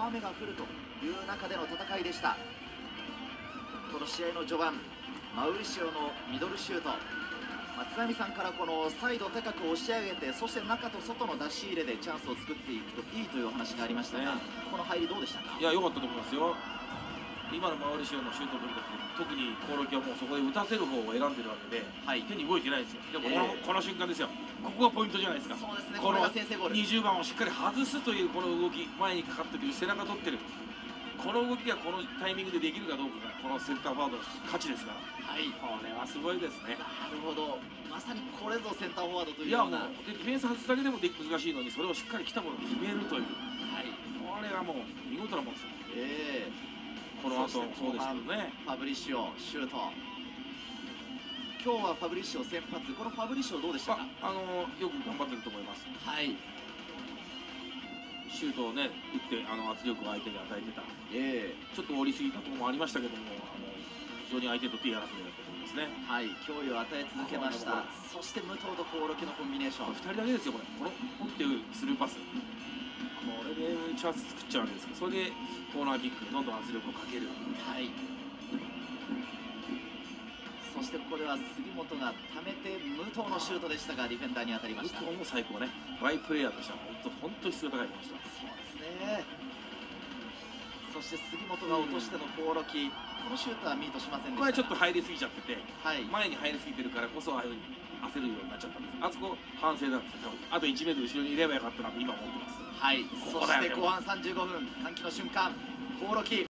の雨が降るという中での戦いでした。この試合の序盤マウリシオのミドルシュート。松波さんからこのサイド高く押し上げてそして中と外の出し入れでチャンスを作っていくといいというお話がありましたが、ねこの入りどうでしたか？いや良かったと思いますよ今のマウリシオのシュートを取るとき特にコオロキはもうそこで打たせる方を選んでるわけで、はい。手に動いてないんですよ。でもこの,、ええこの瞬間ですよここがポイントじゃないですかそうですね。このこれが先制ゴール20番をしっかり外すというこの動き前にかかってる背中取ってる。この動きがこのタイミングでできるかどうかがこのセンターフォワードの価値ですから。はい。これはすごいですね。なるほど。まさにこれぞセンターフォワードといういやもようなディフェンス外すだけでもで難しいのにそれをしっかり来たものを決めるという。はい。これはもう見事なもんですよ。ええこの後そうですね。ファブリシオシュート。今日はファブリシオ先発。このファブリシオどうでしたか？ああのよく頑張ってると思います。はい。シュートをね打ってあの圧力を相手に与えてた。ええ。ちょっと折りすぎたところもありましたけどもあの非常に相手と手争いだったと思いますね。はい。脅威を与え続けましたそして武藤と興梠のコンビネーション。これ2人だけですよこれ。この持ってるスルーパスこれでチャンス作っちゃうわけですけどそれでコーナーキックどんどん圧力をかける。はいそしてここでは杉本が溜めて武藤のシュートでしたがディフェンダーに当たりました。武藤も最高ねバイプレーヤーとしては本当本当に質が高い。ましたそうですね。そして杉本が落としての興梠このシュートはミートしませんでこれしたちょっと入りすぎちゃっててはい。前に入りすぎてるからこそああいうふうに焦るようになっちゃったんですあそこ反省なんですよ。あと1メートル後ろにいればよかったなと今思ってます。はい。ねして後半35分歓喜の瞬間興梠